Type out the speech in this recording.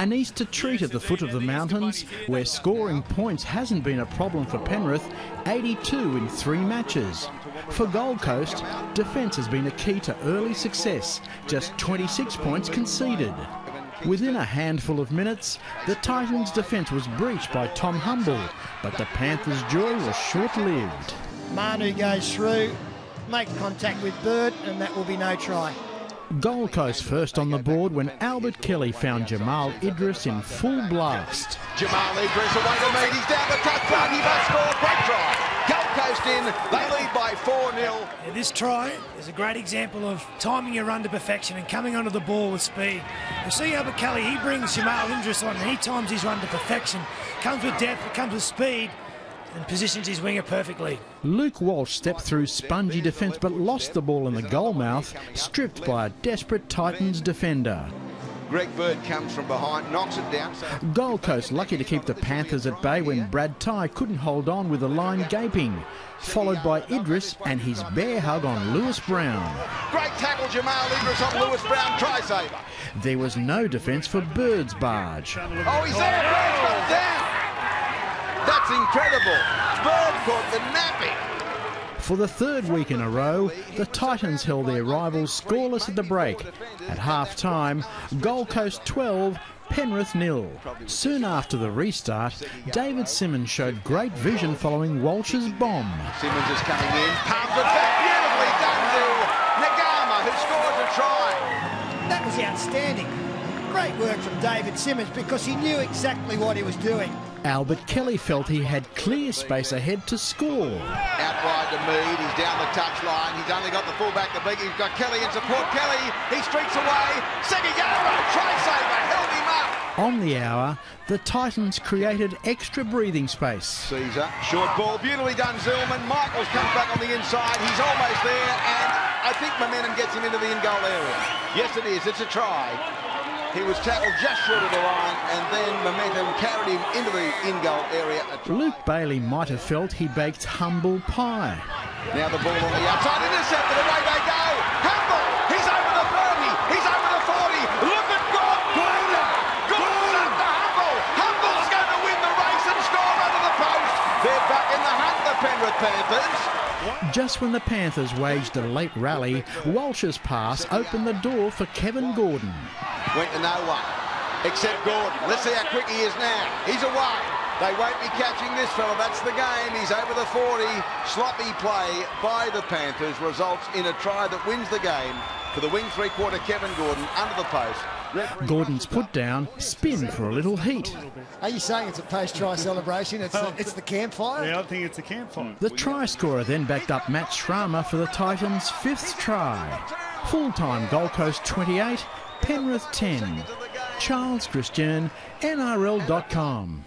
An Easter treat at the foot of the mountains, where scoring points hasn't been a problem for Penrith, 82 in three matches. For Gold Coast, defence has been a key to early success, just 26 points conceded. Within a handful of minutes, the Titans' defence was breached by Tom Humble, but the Panthers' joy was short-lived. Manu goes through, make contact with Bird, and that will be no try. Gold Coast first on the board when Albert Kelly found Jamal Idris in full blast. Jamal Idris away to meet, he's down the touchline, he must score, great try. Gold Coast in, they lead by 4-0. Yeah, this try is a great example of timing your run to perfection and coming onto the ball with speed. You see Albert Kelly, he brings Jamal Idris on and he times his run to perfection. Comes with depth, it comes with speed and positions his winger perfectly. Luke Walsh stepped through spongy defence but lost the ball in the goal mouth, stripped by a desperate Titans defender. Greg Bird comes from behind, knocks it down. Gold Coast lucky to keep the Panthers at bay when Brad Tighe couldn't hold on with the line gaping, followed by Idris and his bear hug on Lewis Brown. Great tackle, Jamal Idris on Lewis Brown, try saver. There was no defence for Bird's barge. Oh, he's there, Bird's got it down. That's incredible. Bird caught the nappy. For the third week in a row, the Titans held their rivals scoreless at the break. At half time, Gold Coast 12, Penrith nil. Soon after the restart, David Simmons showed great vision following Walsh's bomb. Simmons is coming in, palms it back, beautifully done to Naiqama, who scores a try. That was outstanding. Great work from David Simmons because he knew exactly what he was doing. Albert Kelly felt he had clear space ahead to score. Out wide to Mead, he's down the touchline, he's only got the fullback to beat, he's got Kelly in support, Kelly, he streaks away, Segeyaro, try saver, held him up. On the hour, the Titans created extra breathing space. Sezer, short ball, beautifully done Zillman, Michaels comes back on the inside, he's almost there, and I think momentum gets him into the in-goal area. Yes it is, it's a try. He was tackled just short of the line and then momentum carried him into the in-goal area. Luke Bailey might have felt he baked humble pie. Now the ball on the outside, intercepted, away they go. Humble, he's over the 30, he's over the 40. Look at Gordon, Gordon, Gordon to Humble. Humble's going to win the race and score under the post. They're back in the hunt, the Penrith Panthers. Just when the Panthers waged a late rally, Walsh's pass opened the door for Kevin Gordon. Went to no one, except Gordon. Let's see how quick he is now. He's away. They won't be catching this fella. That's the game. He's over the 40. Sloppy play by the Panthers results in a try that wins the game for the wing three-quarter Kevin Gordon under the post. Gordon's put down, spin for a little heat. Are you saying it's a post-try celebration? It's, oh. the, it's the campfire? Yeah, I think it's a campfire. The try scorer then backed up Matt Srama for the Titans' fifth try. Full-time Gold Coast 28, Penrith 10. Charles Christian, NRL.com.